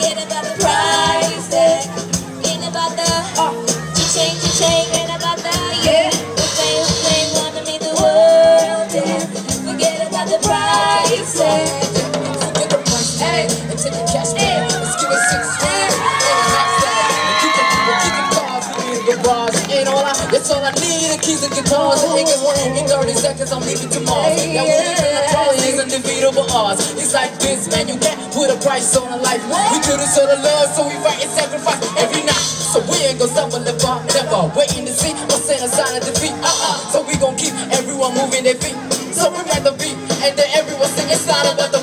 About the about the uh, about the yeah. Fame, fame, wanna the world. Yeah. Forget about the six a. And keep the keep the cars in the bars. Ain't all I, that's all I need. The keys and guitars. And one in 30 seconds. I'm leaving tomorrow. Now it's like this, man, you can't put a price on a life. We do this out of love, so we fight and sacrifice every night. So we ain't gonna stop or live on, never waiting to see or send a sign of defeat. Uh-uh, so we gon' keep everyone moving their feet. So we make the beat, and then everyone sing, it's not about the